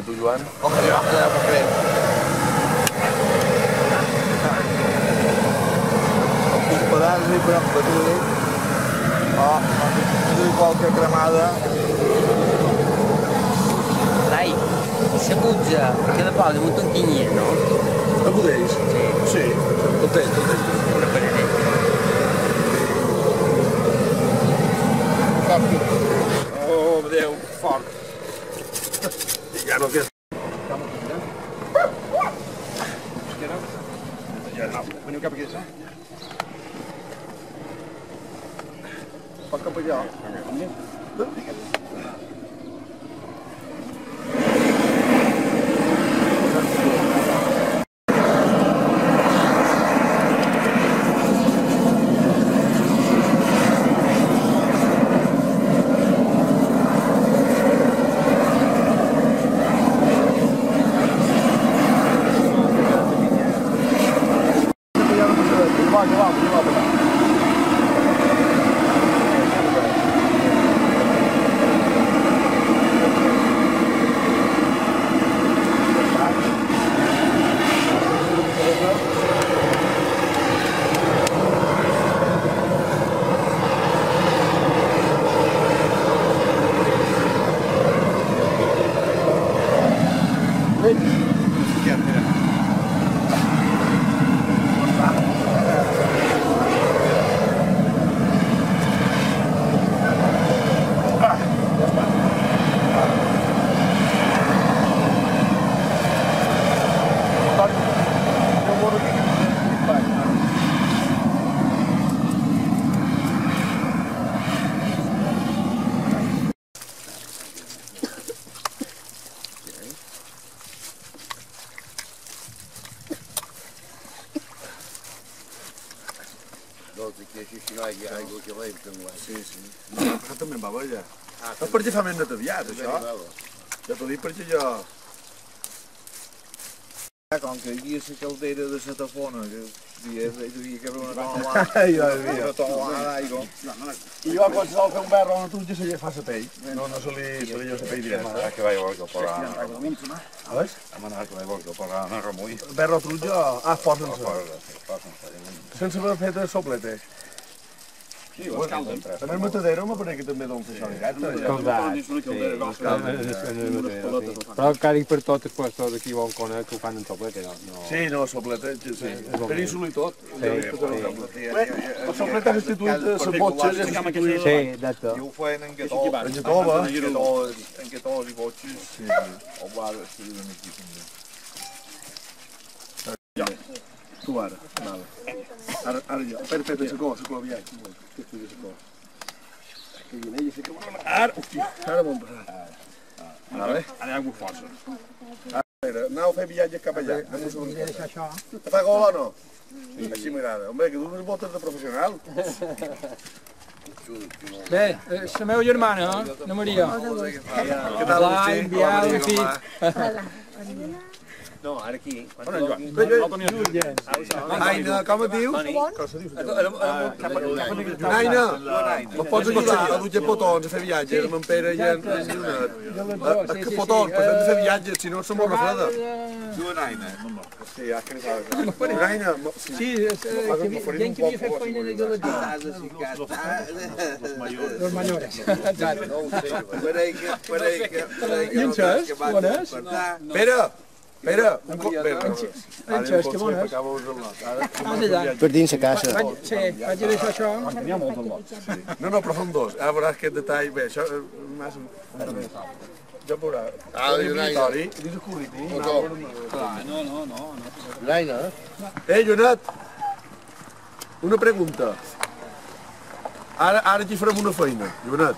ho vol fer tu, Joan? Home, jo ja m'ho crec. Un pedaç i per batut. Oh, no qualque cremada. Dai, se buggia, perché da Paolo è molto indigno, no? A Budeix? Sì. Sí, tot che ci si vai, che hai che vai, che vai. Sí, sí. Això també em va bé, ja. No perquè fa més net aviat, això. Ja t'ho dic perquè jo... Com que aquí és la caldera de la tafona, que hi havia que haver una mío. Una tonelada d'aigua. I jo quan se vol fer un berro a una truja se li fa la pell. No, no se li, se li lleva la pell directa. Anche vai volto porra. Ves? Ma anche vai volto porra, non ramui. Berro a truja, ah, passa Sense haver fet el soplete. Sì, ho scaldo in En el matadero m'apareix que també don fer això directe. Ja. Escaldat. Però el càrrec per tot és puesto d'aquí bon conet que ho fan en toplete, no? no. Sí, no, soplete, sí. Per insul i tot. Sí, El soplete ha substituït les botxes. Sí, detto. Io fai anche to. En Getova. Anche to, anche to di bocci. Sí, O guarda, si vedono qui quindi. tu ara. Vale. Ara, ara jo. Que estigui secó. Que guinella, sí que... Ara, hòstia, ara m'ho passat. Vale. Ara ha força. Espera, anau a fer viatges cap allà. Te fa gol o no? Sí. Així m'agrada. Home, que du unes botes de professional. Bé, eh, la meva germana, eh? la Maria. Què tal, Hola, Agustí? enviar un fill. No, ara aquí. On en Joan? Bé, bé. Aina, com et dius? Aina, me pots ajudar a dutxar potons a fer viatges amb en Pere i en en Jonet? A- Que potons, per fer viatges, si no som molt refreda. Sí, ne sabes. Aina, sí. Sí, és, eh, que vi- gent que havia fet feina de geologia. Los mayores. Exacte. Parei que, parei que, parei que... I en Xes, on és? Pere, Pere, un cop... Pere, En Xes, que bon és? Ah. Per dins la casa. Vaig, sí, vaig deixar això. No, no, però són dos. Ara veuràs aquest detall. Bé, això... eh, Massa... Ja veuràs. Ah, diu Aina. obligatori, dins el currículum. L'aina, eh? Eh, Jonet, una pregunta. Ara, ara aquí farem una feina, Jonet.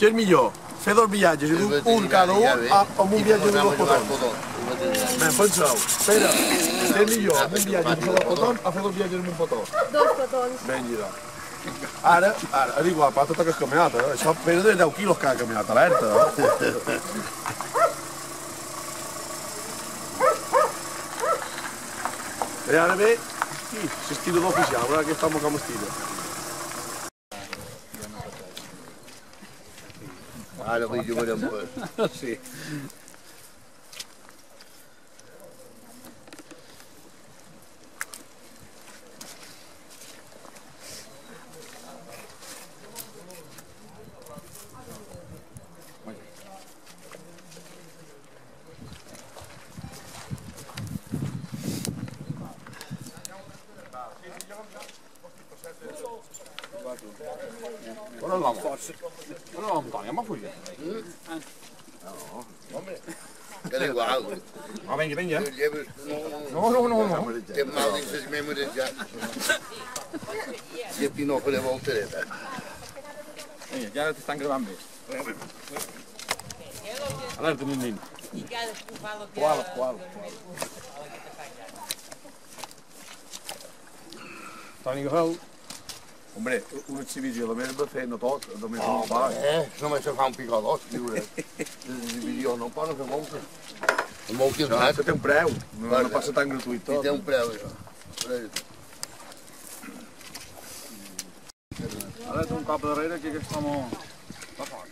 Què és millor? Fer dos viatges, un, un cada un, a- amb un viatge de dos potons. Bé, penseu. Espera, què és millor? Amb un viatge de dos potons o fer dos viatges amb un potó? Dos petons. Ben lligat. Ara, ara, és igual, però tota que és caminata, eh? Això pesa de 10 quilos cada caminata, alerta. Eh? I ara ve, i l'estirador oficial, a veure aquest home com estira. eh? Ara li jugarem per. Sí. L'home. No, no, Antònia, ma fulla. Era igual. Va, vinga, vinga. Tu lleves... No, no, no, no. Té mal dins les mèmores ja. I a Pinó faré voltereta. Vinga, ja t'estan gravant bé. Alerta, nin, nin. I cadascú fa el que... Qual, qual? Toni Gahel. Hombre, una exhibició només va fer no tot, només no fa. Eh, només se fa un picador, lliure. De divisió no poden fer moltes. Moltes Això, més. això té un preu, no, no passa tan gratuït I tot. té un preu, això. Alerta un cop darrere que aquest home... Va fort.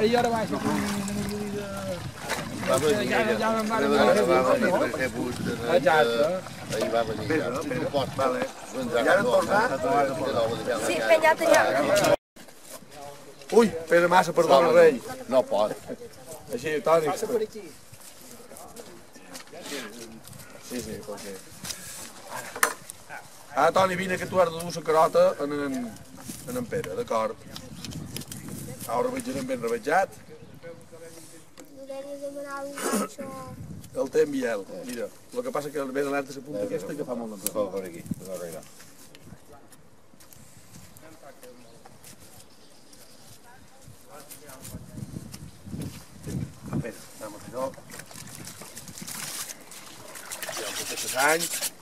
I ara vaig Sí, ja. penyat allà. Ui, Pere Massa, perdona, rei. No pot. Així, Toni. Sí, sí, perquè... Ah, Toni, vine que tu has de dur la carota en en, en, en Pere, d'acord? Ara revetjarem ben revetjat. El té en Biel, mira. El que passa que el ben alerta s'apunta aquesta que fa molt d'entrenar. Per aquí, per darrere. Anys.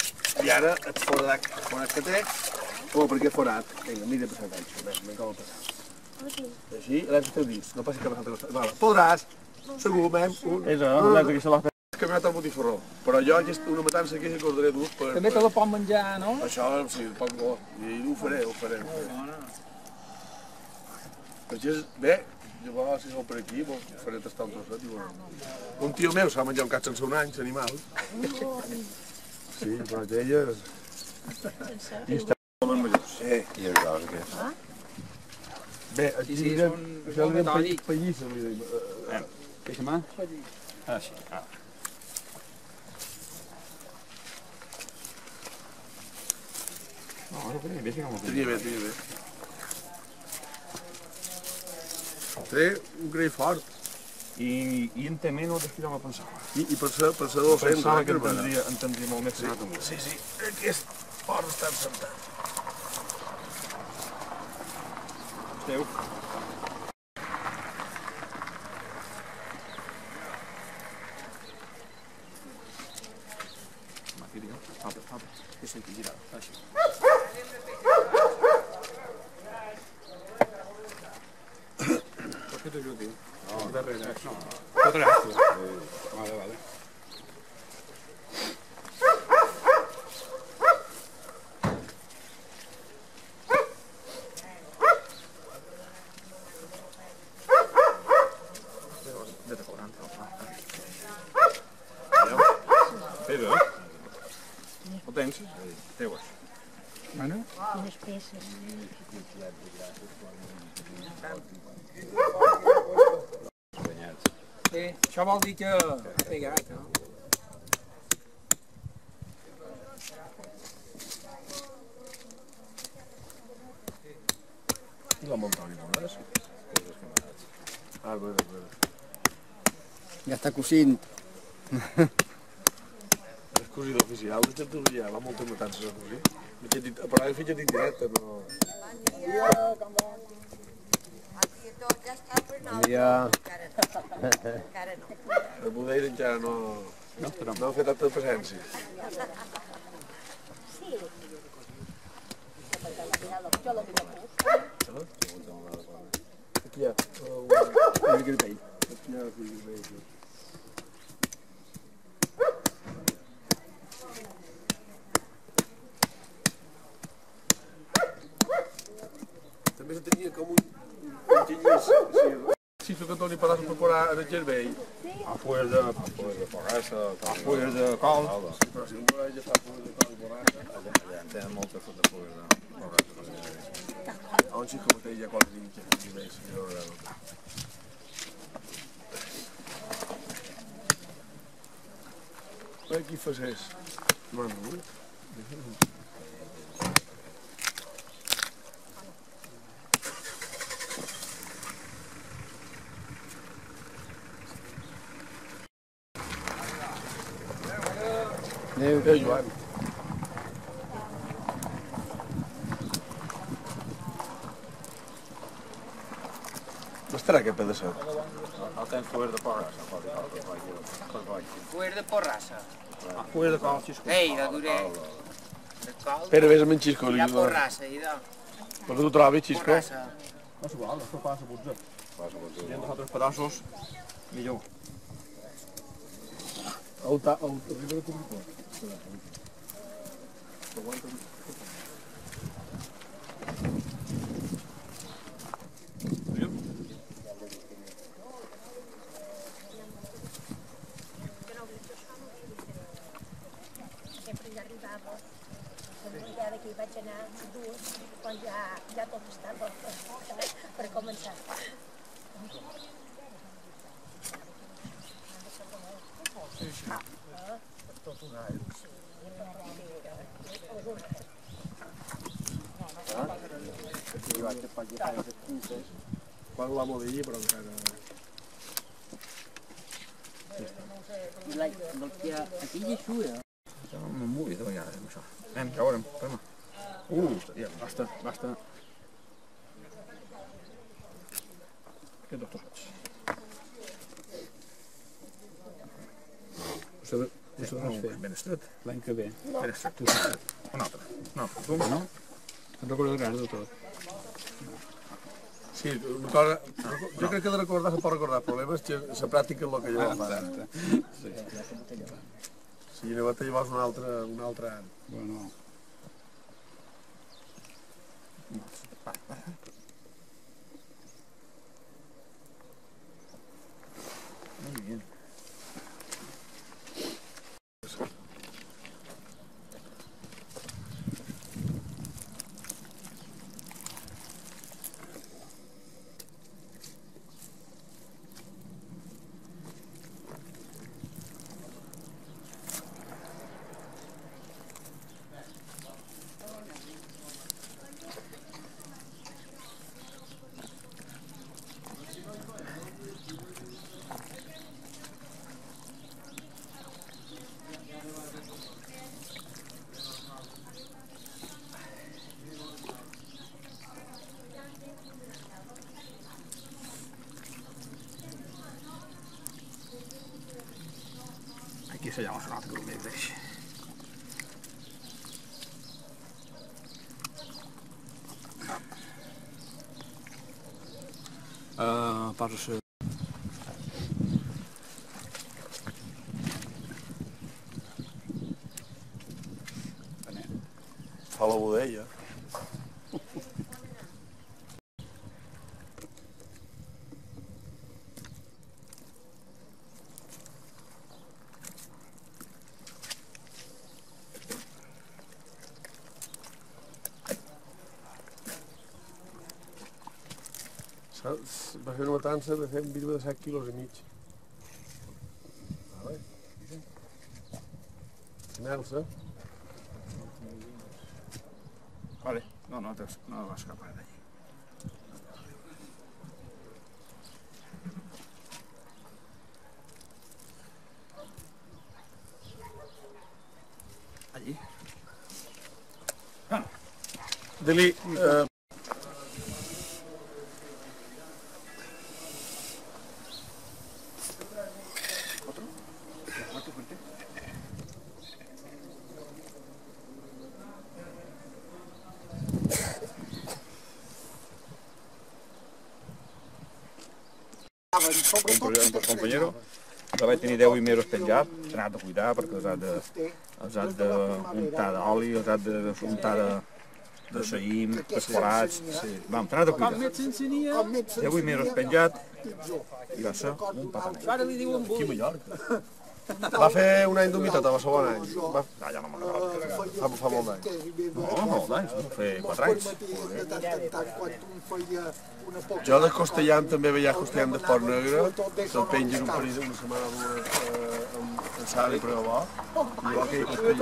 I ara et forat, el forat que té. Oh, per què forat? Vinga, mira passat anys. Vinga, vinga, com ha passat. Així, l'hem fet dins. No passi que passat el costat. Vale, podràs. Segur, mem. Un... És alerta que se l'ha fet. Has canviat el botifarró. Però jo, aquesta, una matança que que us daré dur per... També te la pot menjar, no? Això, sí, poc bo. I ho faré, ho faré. Ho faré. Perquè és, bé, llavors, si sou per aquí, bo, faré tastar un trosset i bueno. Un tio meu s'ha menjat un cat sense un any, l'animal. Sí, però ella... I està molt major. Sí. I els dos, què? Bé, aquí Sí, sí, direm, són- això li diem pallissa, li diem. Eh, eh, Deixa mà. Ah, sí. Ah. No, no tenia bé, si no m'ho Tenia bé, tenia bé. Té un grell fort. I, i en té menys del que jo me pensava. I, i per ser, per ser docent, Pensava que clar, que entendria, entendria molt més Sí, sí. sí, sí, aquest fort està encertat. Esteu. Que senti girar. Així. Per què t'ajudi? No, darrere. No. Quatre Vale, vale. Vete cobrant. Pere? Ho tens? Teues. Bueno, Unes peces. Sí. Això vol dir que... Pegat, no? I la muntanya, no és? Ah, bé, bé. Ja està cosint. És cosida oficial de Tertulià, va moltes matances a cosir. Mitja dit- Però ara fitxa d'indirecte, no... Ja. Encara no. El Budeira encara no... No, no ha fet tanta presència. Aquí hi ha uh, un... El gripell. Aquí hi ha un gripell. També se tenia com un... un tinyís, sí. Si tu que Toni Palàs incorporar en el gervell, A fulles de... A fulles de fogassa, a fulles de col. però si un no ja fa fulles de col borratxa, Ja en tenen moltes de fulles de fogassa. on sí que ho té ja qualque dintre, i més, i no veurà. Per aquí facés. Bueno, ui. Adéu. Adéu, Joan. Estarà aquest pedacet. Altijd voor de paras. Dat Cuir de porrassa. Cuir de calcis. Ei, la duré. De col. Espera, vés amb en Xisco. I la porrassa, i de Perquè tu trobis, Xisco? porrassa. No és igual, això passa potser. Si hem de fer tres pedaços, millor. On ta, on arriba de cobrir Sempre hi arribava. El dia que hi vaig anar dur, quan ja, ja tot estava per, per començar. Quan l'amo d'allí, però encara... I la, del que aquí hi xuia. No em vull de vegades amb això. Anem, ja veurem. Prema. Uh, ja, basta, basta. Aquests dos tossets. Això, això ho vas fer Ben estret. l'any que ve. Ben estret. Un altre. Un altre. Tu? No? Te'n recordaràs de tot. Sí, cosa, jo crec que de recordar se pot recordar, és que la pràctica el que jo fa. Sí, la botella vols un altre, un altre any. Bueno, Muy Aquí se llama sonata con me Va fer una matança de fer un vidre de 7 quilos i mig. Vale. Nelsa. Vale, no, no, no vas escapar de allí. Allí. Dili, eh, vaig tenir 10 i mesos penjat, s'ha anat a cuidar perquè els ha de, els ha d'untar d'oli, els ha d'untar de, de seguim, esforats, sí. Vam, s'ha anat a cuidar. 10 i mesos penjat i va ser un patanat. Ara li diuen aquí a. Mallorca. Va fer un any d'humitat, va ser bon any. Va, Ah, ja no me'n recordo. fa, fa molt d'anys. No, molt d'anys, no? Fer quatre anys. Jo de Costellant també veia Costellant d'Esport Negre, se'l pengen un parell d'una setmana o dues eh, amb, amb sal i prova bo. I jo aquell Costellant...